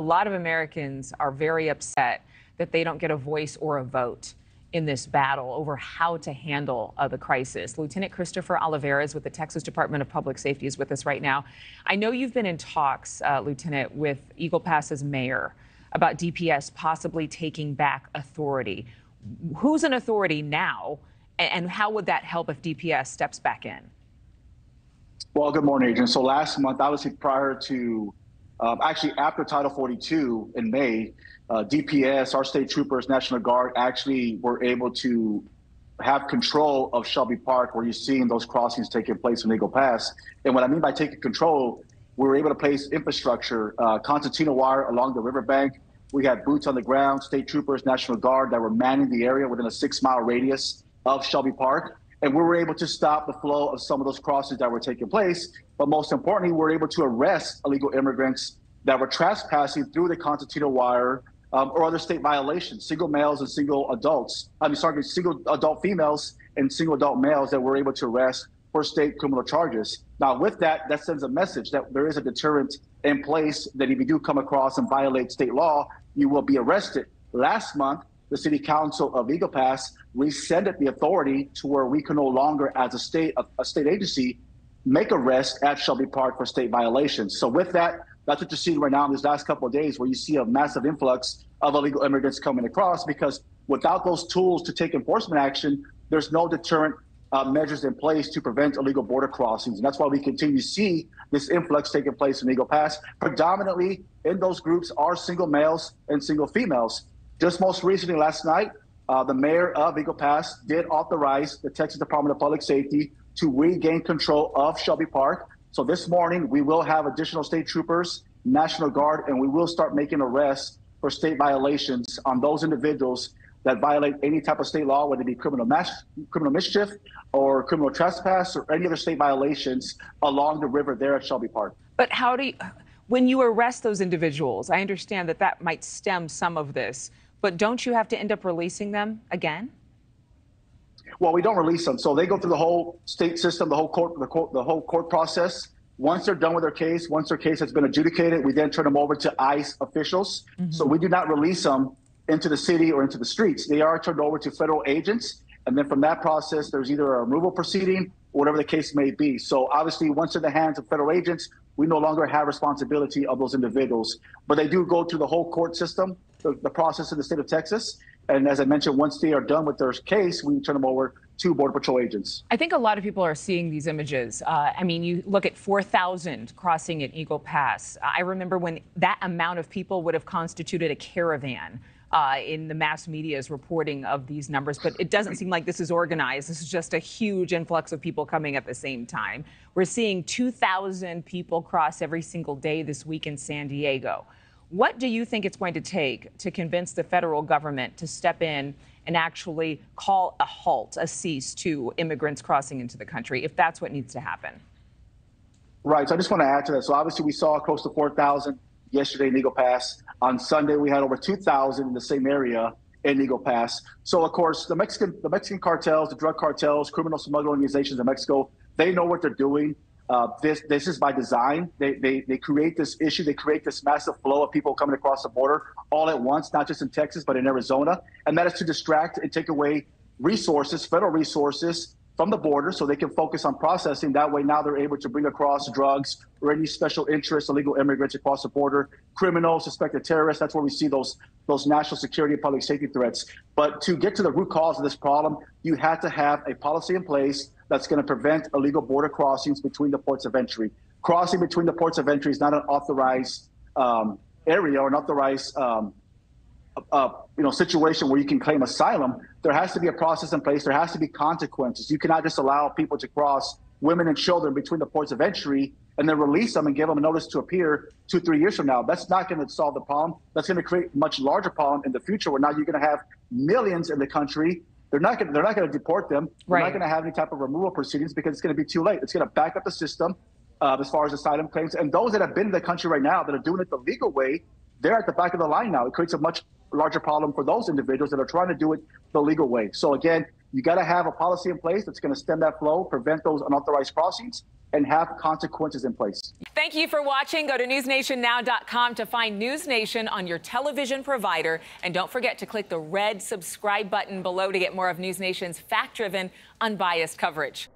A lot of Americans are very upset that they don't get a voice or a vote in this battle over how to handle uh, the crisis. Lieutenant Christopher Olivarez with the Texas Department of Public Safety is with us right now. I know you've been in talks, uh, Lieutenant, with Eagle Pass's mayor about DPS possibly taking back authority. Who's an authority now, and how would that help if DPS steps back in? Well, good morning, Adrienne. So last month, obviously prior to um, actually, after Title 42 in May, uh, DPS, our state troopers, National Guard, actually were able to have control of Shelby Park, where you're seeing those crossings taking place in Eagle Pass. And what I mean by taking control, we were able to place infrastructure, uh, wire along the riverbank. We had boots on the ground, state troopers, National Guard that were manning the area within a six mile radius of Shelby Park. And we were able to stop the flow of some of those crossings that were taking place. But most importantly, we were able to arrest illegal immigrants that were trespassing through the concertina wire um, or other state violations, single males and single adults. I mean, sorry, single adult females and single adult males that were able to arrest for state criminal charges. Now, with that, that sends a message that there is a deterrent in place that if you do come across and violate state law, you will be arrested. Last month, the City Council of Eagle Pass rescinded the authority to where we can no longer, as a state, a, state agency, make arrests at Shelby Park for state violations. So with that, that's what you're seeing right now in these last couple of days, where you see a massive influx of illegal immigrants coming across. Because without those tools to take enforcement action, there's no deterrent uh, measures in place to prevent illegal border crossings. And that's why we continue to see this influx taking place in Eagle Pass. Predominantly in those groups are single males and single females. Just most recently, last night, uh, the mayor of Eagle Pass did authorize the Texas Department of Public Safety to regain control of Shelby Park. So this morning, we will have additional state troopers, National Guard, and we will start making arrests for state violations on those individuals that violate any type of state law, whether it be criminal, mas- criminal mischief or criminal trespass or any other state violations along the river there at Shelby Park. But how do you, when you arrest those individuals, I understand that that might stem some of this, but don't you have to end up releasing them again? Well, we don't release them. So they go through the whole state system, the whole court, the court, the whole court process. Once they're done with their case, once their case has been adjudicated, we then turn them over to ICE officials. Mm-hmm. So we do not release them into the city or into the streets. They are turned over to federal agents. And then from that process, there's either a removal proceeding or whatever the case may be. So obviously, once in the hands of federal agents, we no longer have responsibility of those individuals. But they do go through the whole court system, the, the process in the state of Texas. And as I mentioned, once they are done with their case, we turn them over to Border Patrol agents. I think a lot of people are seeing these images. Uh, I mean, you look at 4,000 crossing at Eagle Pass. I remember when that amount of people would have constituted a caravan. Uh, in the mass media's reporting of these numbers, but it doesn't seem like this is organized. This is just a huge influx of people coming at the same time. We're seeing 2,000 people cross every single day this week in San Diego. What do you think it's going to take to convince the federal government to step in and actually call a halt, a cease to immigrants crossing into the country, if that's what needs to happen? Right. So I just want to add to that. So obviously, we saw close to 4,000 yesterday in Eagle Pass. On Sunday, we had over 2,000 in the same area in Eagle Pass. So of course, the Mexican the Mexican cartels, the drug cartels, criminal smuggling organizations in Mexico, they know what they're doing. Uh, this this is by design. They, they they create this issue. They create this massive flow of people coming across the border all at once, not just in Texas but in Arizona, and that is to distract and take away resources, federal resources from the border, so they can focus on processing. That way, now they're able to bring across drugs or any special interest, illegal immigrants across the border, criminals, suspected terrorists. That's where we see those those national security and public safety threats. But to get to the root cause of this problem, you had to have a policy in place that's going to prevent illegal border crossings between the ports of entry. Crossing between the ports of entry is not an authorized um, area or an authorized um, uh, you know situation where you can claim asylum. There has to be a process in place. There has to be consequences. You cannot just allow people to cross women and children between the ports of entry and then release them and give them a notice to appear two, three years from now. That's not going to solve the problem. That's going to create a much larger problem in the future where now you're going to have millions in the country they're not going. They're not going to deport them. They're not going to have any type of removal proceedings because it's going to be too late. It's going to back up the system uh, as far as asylum claims. And those that have been in the country right now that are doing it the legal way, they're at the back of the line now. It creates a much larger problem for those individuals that are trying to do it the legal way. So again, You got to have a policy in place that's going to stem that flow, prevent those unauthorized crossings, and have consequences in place. Thank you for watching. Go to newsnationnow.com to find News Nation on your television provider. And don't forget to click the red subscribe button below to get more of News Nation's fact driven, unbiased coverage.